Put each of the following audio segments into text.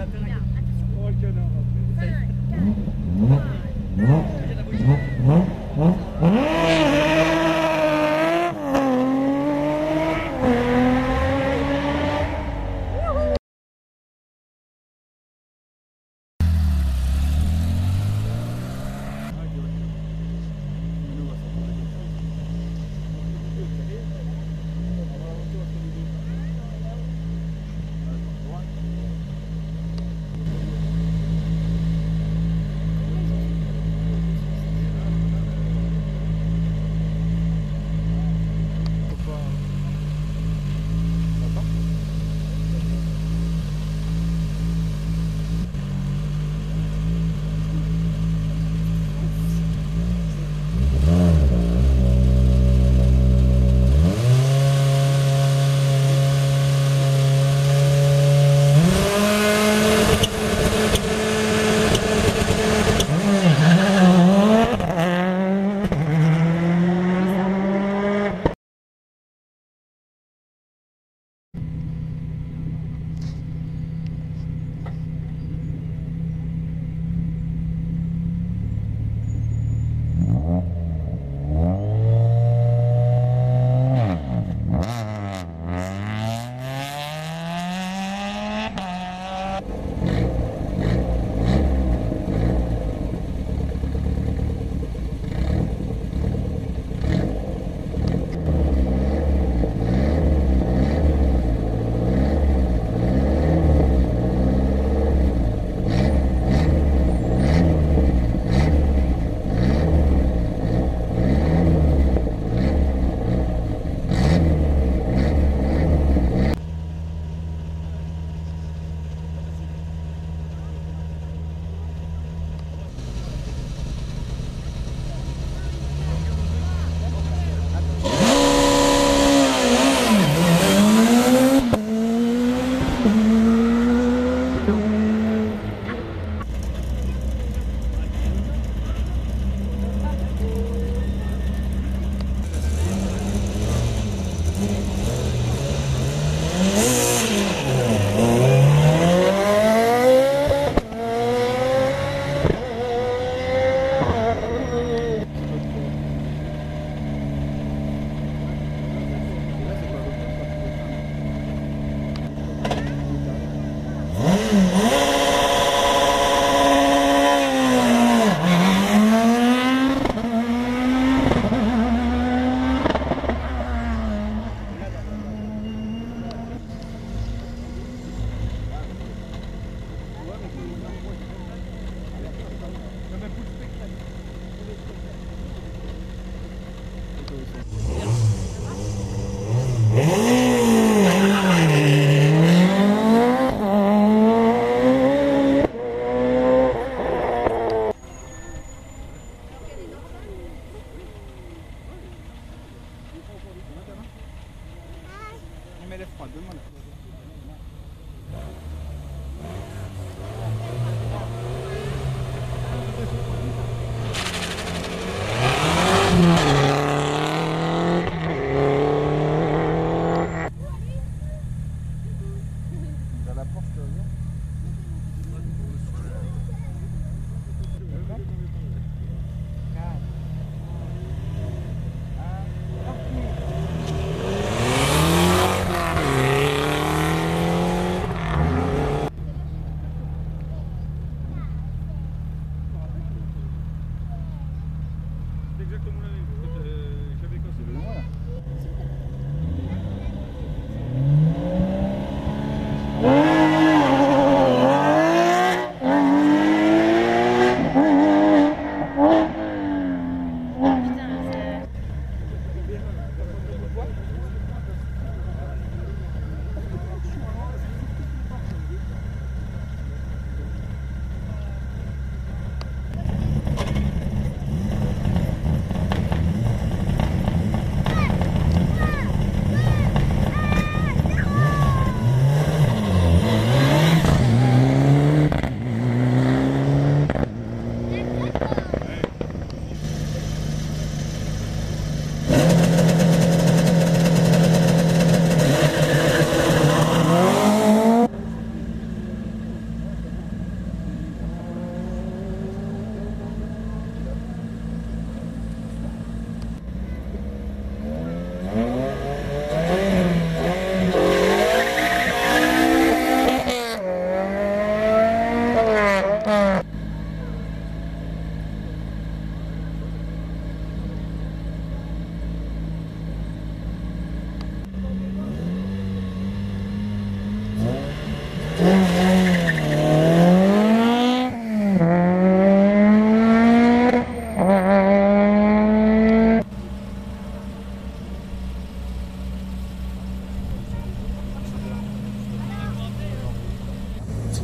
I All can help la porte. Euh,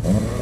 Mm-hmm.